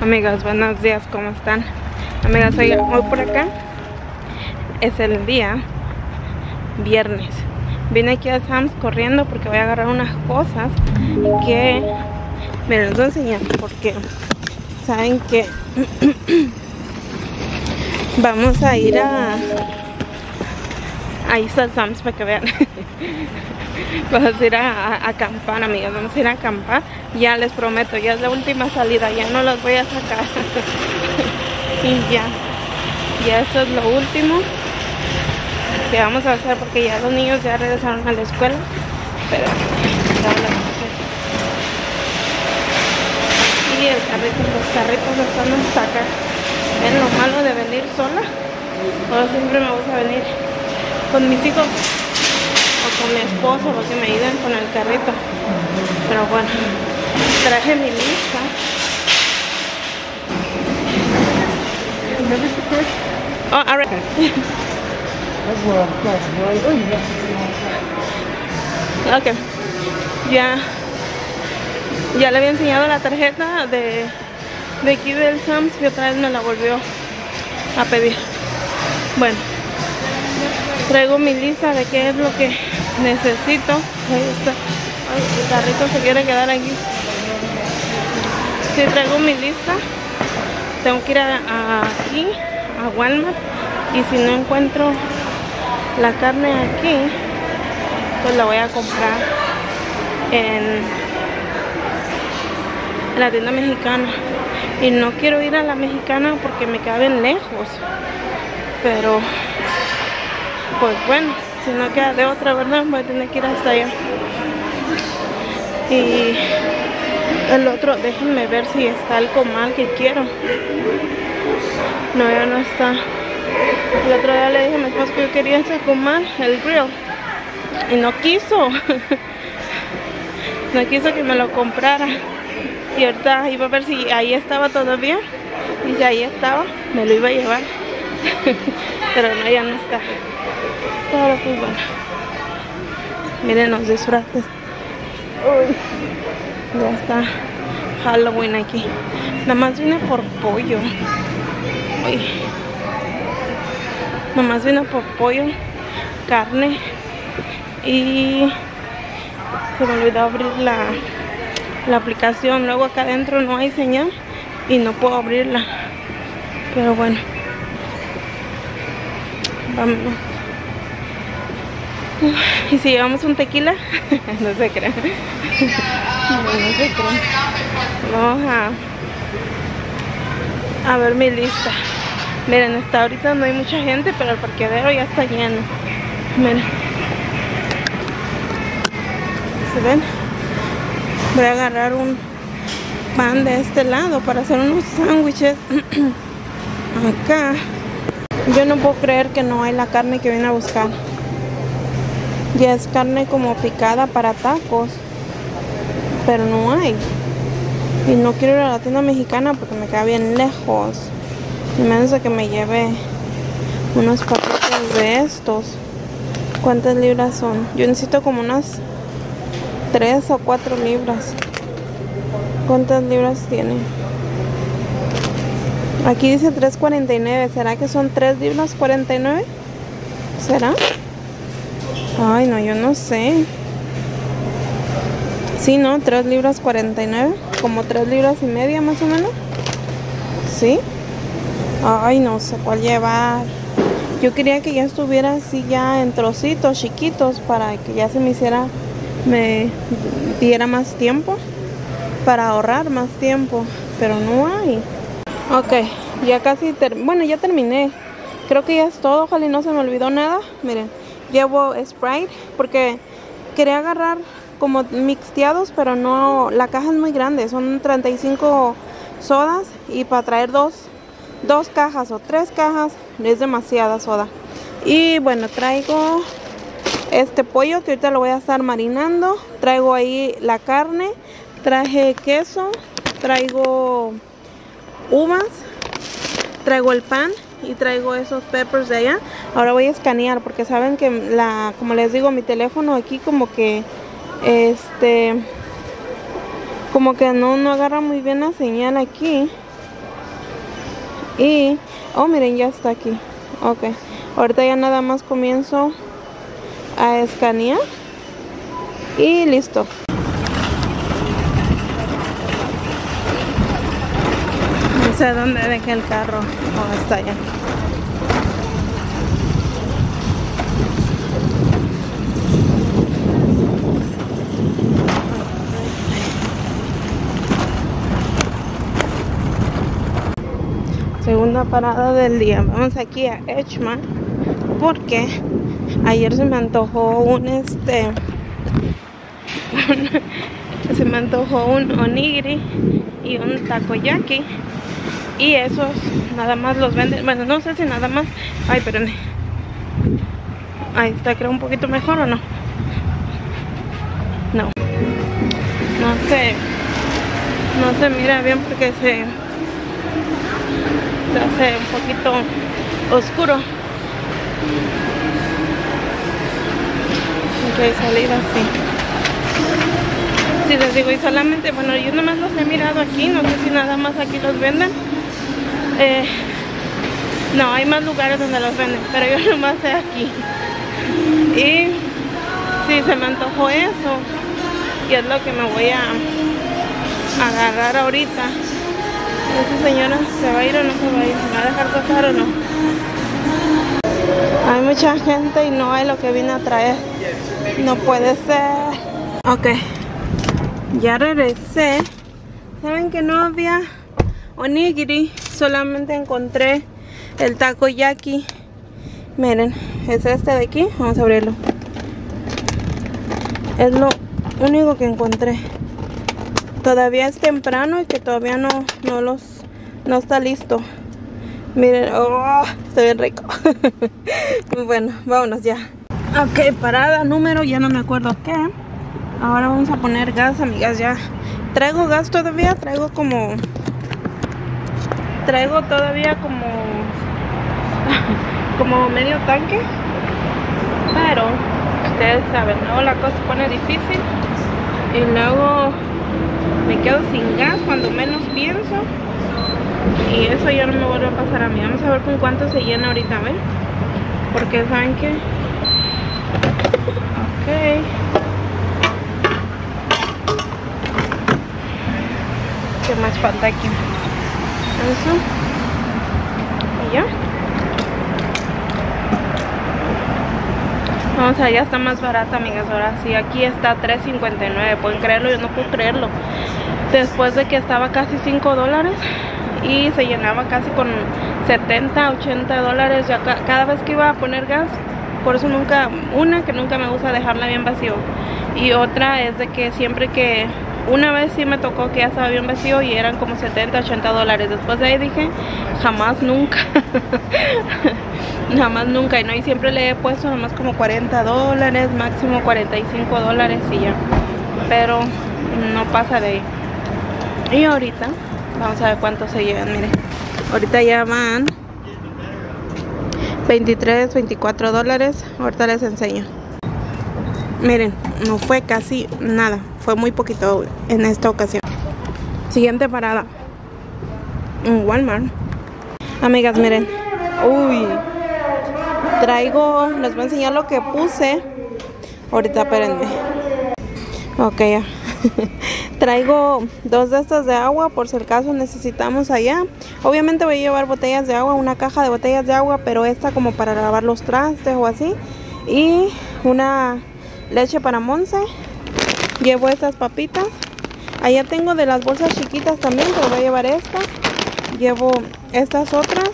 Amigas, buenos días, ¿cómo están? Amigas, hoy voy por acá. Es el día viernes. Vine aquí a Sam's corriendo porque voy a agarrar unas cosas que me las voy a enseñar porque saben que vamos a ir a ahí está el Sam's para que vean vamos a ir a, acampar amigas vamos a ir a acampar. Ya les prometo ya es la última salida ya no las voy a sacar. Y ya ya eso es lo último que vamos a hacer porque ya los niños ya regresaron a la escuela. Pero y el carrito los carritos están hasta acá ven lo malo de venir sola. Ahora siempre me gusta venir con mis hijos con mi esposo porque me ayudan con el carrito. Pero bueno traje mi lista. Oh, all right. ok. Ya ya le había enseñado la tarjeta de de aquí del Sams y otra vez me la volvió a pedir. Bueno traigo mi lista de qué es lo que necesito. Ahí está. El carrito se quiere quedar aquí. Si traigo mi lista. Tengo que ir a, aquí a Walmart. Y si no encuentro la carne aquí pues la voy a comprar en, en la tienda mexicana. Y no quiero ir a la mexicana porque me caben lejos. Pero pues bueno, si no queda de otra, ¿verdad? Voy a tener que ir hasta allá. Y el otro, déjenme ver si está el comal que quiero. No, ya no está. El otro día le dije a mi esposo que yo quería ese comal, el grill. Y no quiso. no quiso que me lo comprara. Y ahorita iba a ver si ahí estaba todavía. Y si ahí estaba, me lo iba a llevar. Pero no, ya no está. Pero pues bueno. Miren los disfraces. ya está Halloween aquí. Nada más vine por pollo. Uy. Nada más vine por pollo, carne y se me olvidó abrir la, la aplicación. Luego acá adentro no hay señal y no puedo abrirla. Pero bueno. Vámonos. Y si llevamos un tequila, no se crean. No, se crean. Vamos a, a ver mi lista. Miren, hasta ahorita no hay mucha gente, pero el parqueadero ya está lleno. Miren. ¿Se ven? Voy a agarrar un pan de este lado para hacer unos sándwiches. Acá. Yo no puedo creer que no hay la carne que viene a buscar. Ya es carne como picada para tacos. Pero no hay. Y no quiero ir a la tienda mexicana porque me queda bien lejos. Y menos de que me lleve unos paquetes de estos. ¿Cuántas libras son? Yo necesito como unas 3 o 4 libras. ¿Cuántas libras tiene? Aquí dice 3.49. ¿Será que son 3 libras 49? ¿Será? Ay, no, yo no sé. Sí, ¿no? 3 libras 49. Como 3 libras y media más o menos. ¿Sí? Ay, no sé cuál llevar. Yo quería que ya estuviera así ya en trocitos chiquitos para que ya se me hiciera, me diera más tiempo. Para ahorrar más tiempo. Pero no hay. Ok, ya casi, bueno, ya terminé. Creo que ya es todo, ojalá no se me olvidó nada. Miren, llevo Sprite porque quería agarrar como mixteados, pero no, la caja es muy grande, son 35 sodas y para traer dos, dos cajas o tres cajas es demasiada soda. Y bueno, traigo este pollo que ahorita lo voy a estar marinando. Traigo ahí la carne, traje queso, traigo uvas, traigo el pan y traigo esos peppers de allá. Ahora voy a escanear porque saben que la, como les digo, mi teléfono aquí como que este como que no, no agarra muy bien la señal aquí. Y, oh miren, ya está aquí. Ok. Ahorita ya nada más comienzo a escanear. Y listo. No sé dónde dejé el carro. Oh, está allá. Segunda parada del día. Vamos aquí a Edgemar porque ayer se me antojó un este se me antojó un onigiri y un takoyaki. Y esos nada más los venden bueno no sé si nada más ay espérenme ahí está creo un poquito mejor o no. No. No sé no se mira bien porque se se hace un poquito oscuro. Ok salida así. Si les digo y solamente bueno yo nomás los he mirado aquí no sé si nada más aquí los venden. Eh, no hay más lugares donde los venden pero yo nomás sé aquí. Y si se me antojó eso y es lo que me voy a agarrar ahorita señora se va a ir o no se va a ir, ¿me va a dejar pasar o no? Hay mucha gente y no hay lo que vine a traer. No puede ser. Ok, ya regresé. Saben que no había onigiri, solamente encontré el takoyaki. Miren, es este de aquí. Vamos a abrirlo. Es lo único que encontré todavía es temprano y que todavía no, no los no está listo. Miren oh, está bien rico. Bueno vámonos ya. Ok parada número ya no me acuerdo qué. Ahora vamos a poner gas amigas ya. Traigo gas todavía traigo como traigo todavía como como medio tanque. Pero ustedes saben luego la cosa se pone difícil y luego me quedo sin gas cuando menos pienso y eso ya no me vuelve a pasar a mí. Vamos a ver con cuánto se llena ahorita a ver porque saben que ok. Qué más falta aquí eso. Y ya. Vamos a ya está más barata, amigas. Ahora sí, aquí está $3.59. Pueden creerlo, yo no puedo creerlo. Después de que estaba casi 5 dólares y se llenaba casi con 70, 80 dólares ya cada vez que iba a poner gas. Por eso nunca, una que nunca me gusta dejarla bien vacío. Y otra es de que siempre que una vez sí me tocó que ya estaba bien vacío y eran como 70, 80 dólares. Después de ahí dije, jamás, nunca. jamás, nunca. Y no, y siempre le he puesto nomás como 40 dólares, máximo 45 dólares y ya. Pero no pasa de ahí. Y ahorita, vamos a ver cuánto se llevan, miren. Ahorita ya van 23, 24 dólares. Ahorita les enseño. Miren, no fue casi nada. Fue muy poquito en esta ocasión. Siguiente parada. En Walmart. Amigas, miren. Uy. Traigo, les voy a enseñar lo que puse. Ahorita, espérenme. Ok, ya. Traigo dos de estas de agua por si el caso necesitamos allá. Obviamente voy a llevar botellas de agua, una caja de botellas de agua, pero esta como para lavar los trastes o así. Y una leche para Monse. Llevo estas papitas. Allá tengo de las bolsas chiquitas también, pero voy a llevar esta. Llevo estas otras.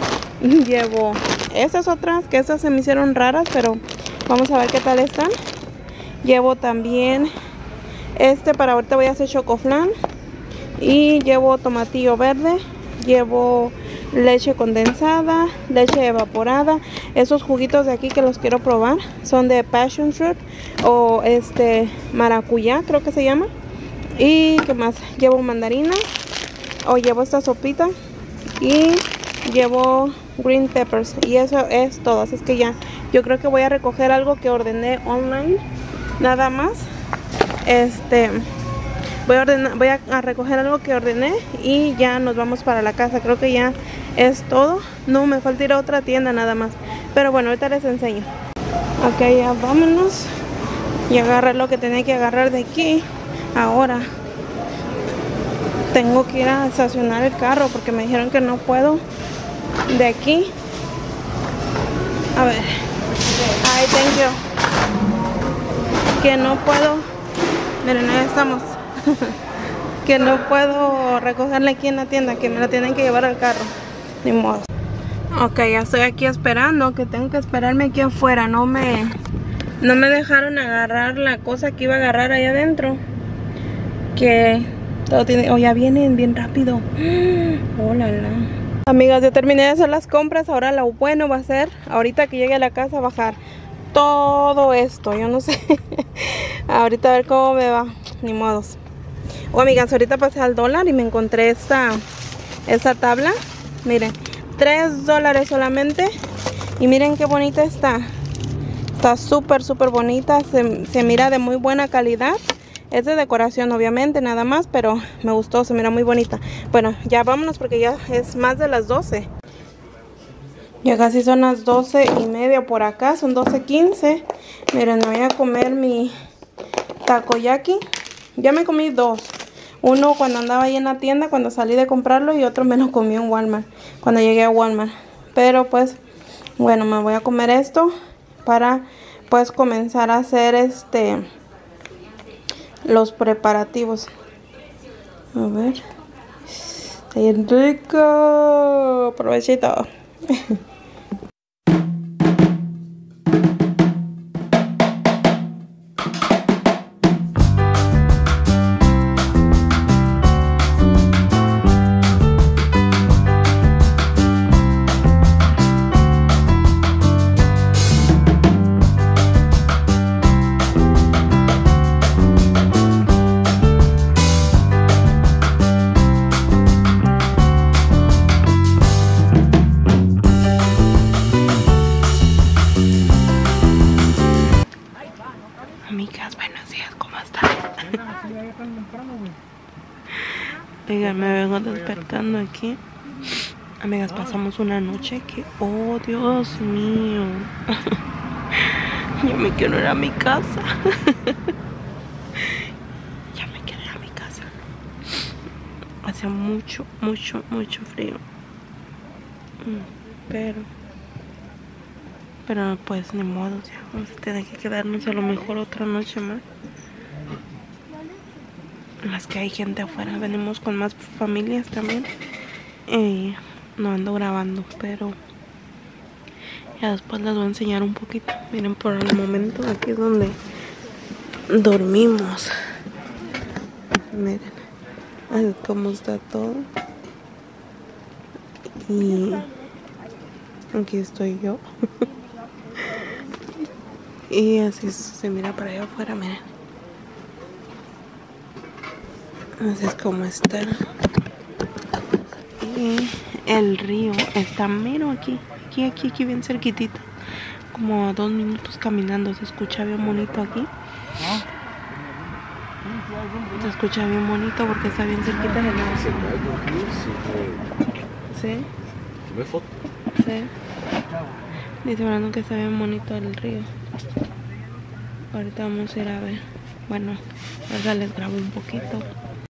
Llevo estas otras, que estas se me hicieron raras, pero vamos a ver qué tal están. Llevo también este para ahorita voy a hacer chocoflan. Y llevo tomatillo verde. Llevo leche condensada, leche evaporada. Esos juguitos de aquí que los quiero probar son de passion fruit o este maracuyá, creo que se llama. Y qué más, llevo mandarina o llevo esta sopita y llevo green peppers y eso es todo, así es que ya yo creo que voy a recoger algo que ordené online nada más este voy a, ordenar, voy a recoger algo que ordené y ya nos vamos para la casa creo que ya es todo. No, me falta ir a otra tienda nada más. Pero bueno, ahorita les enseño. Ok, ya vámonos. Y agarrar lo que tenía que agarrar de aquí. Ahora tengo que ir a estacionar el carro porque me dijeron que no puedo de aquí. A ver. Thank you. Que no puedo. Miren, ahí estamos. que no puedo recogerla aquí en la tienda, que me la tienen que llevar al carro. Ni modo. Ok, ya estoy aquí esperando, que tengo que esperarme aquí afuera. No me, no me dejaron agarrar la cosa que iba a agarrar ahí adentro. Que todo tiene, oh, ya vienen bien rápido. Oh, la, la. Amigas, ya terminé de hacer las compras. Ahora lo bueno va a ser, ahorita que llegue a la casa, bajar todo esto. Yo no sé. ahorita a ver cómo me va. Ni modos. Oh, amigas, ahorita pasé al dólar y me encontré esta, esta tabla. Miren, 3 dólares solamente. Y miren qué bonita está. Está súper, súper bonita. Se, se mira de muy buena calidad. Es de decoración obviamente, nada más, pero me gustó, se mira muy bonita. Bueno, ya vámonos porque ya es más de las 12. Ya casi son las 12 y media por acá, son 12.15. Miren, me voy a comer mi takoyaki. Ya me comí dos. Uno cuando andaba ahí en la tienda, cuando salí de comprarlo, y otro me lo comí en Walmart, cuando llegué a Walmart. Pero pues, bueno, me voy a comer esto para pues comenzar a hacer este los preparativos. A ver. Está rico. Provechito. Me vengo despertando aquí. Amigas, pasamos una noche que, oh Dios mío. Yo me quiero ir a mi casa. ya me quiero ir a mi casa. Hace mucho, mucho, mucho frío. Mm, Pero, pero pues ni modo, ya vamos a tener que quedarnos a lo mejor otra noche más. Las que hay gente afuera, venimos con más familias también. Y no ando grabando, pero ya después les voy a enseñar un poquito. Miren, por el momento aquí es donde dormimos. Miren, así como está todo. Y aquí estoy yo. y así se mira para allá afuera, miren. Así es como está. Y el río está mero aquí. Aquí, aquí, aquí, bien cerquitito. Como a dos minutos caminando. Se escucha bien bonito aquí. Se escucha bien bonito porque está bien cerquita del agua. Sí, ¿Tomé foto? sí. Dice Brandon que está bien bonito el río. Ahorita vamos a ir a ver. Bueno, ahora les grabo un poquito.